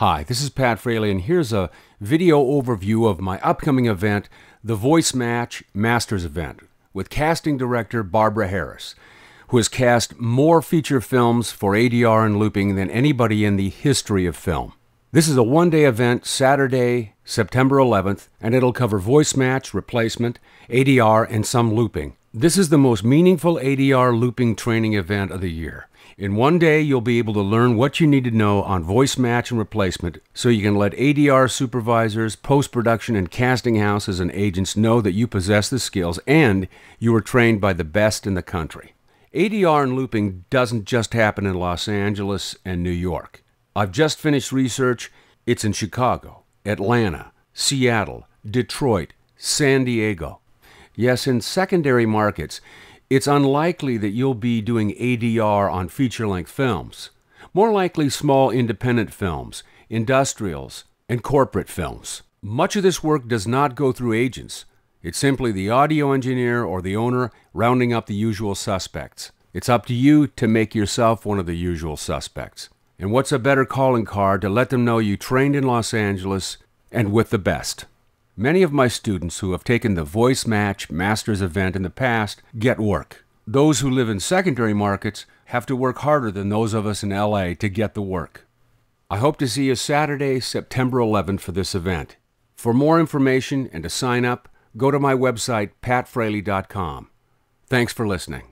Hi, this is Pat Fraley, and here's a video overview of my upcoming event, the Voice Match Masters event, with casting director Barbara Harris, who has cast more feature films for ADR and looping than anybody in the history of film. This is a one day event, Saturday, September 11th, and it'll cover voice match, replacement, ADR, and some looping. This is the most meaningful ADR looping training event of the year. In one day, you'll be able to learn what you need to know on voice match and replacement so you can let ADR supervisors, post production, and casting houses and agents know that you possess the skills and you were trained by the best in the country. ADR and looping doesn't just happen in Los Angeles and New York. I've just finished research. It's in Chicago, Atlanta, Seattle, Detroit, San Diego. Yes, in secondary markets, it's unlikely that you'll be doing ADR on feature length films. More likely, small independent films, industrials, and corporate films. Much of this work does not go through agents. It's simply the audio engineer or the owner rounding up the usual suspects. It's up to you to make yourself one of the usual suspects. And what's a better calling card to let them know you trained in Los Angeles and with the best? Many of my students who have taken the Voice Match Masters event in the past get work. Those who live in secondary markets have to work harder than those of us in LA to get the work. I hope to see you Saturday, September 11th for this event. For more information and to sign up, go to my website, patfraley.com. Thanks for listening.